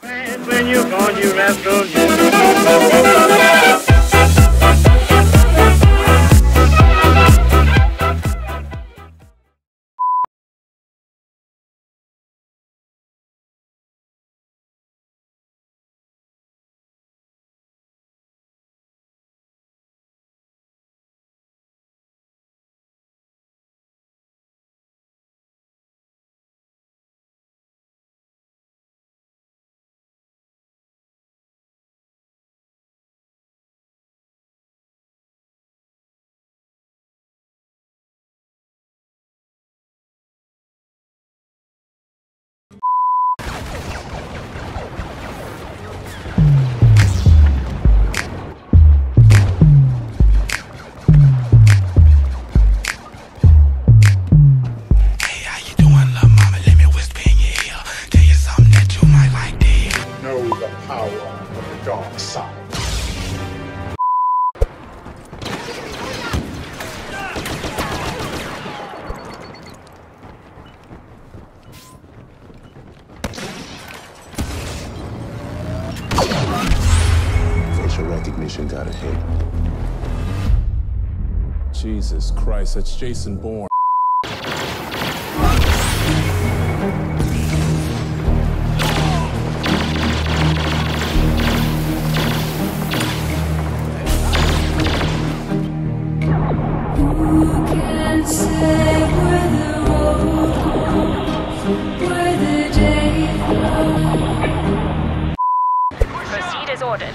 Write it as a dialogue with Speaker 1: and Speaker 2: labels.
Speaker 1: When you're gone, you rascal,
Speaker 2: recognition got a hit.
Speaker 3: Jesus Christ, that's Jason Bourne.
Speaker 4: Proceed as ordered.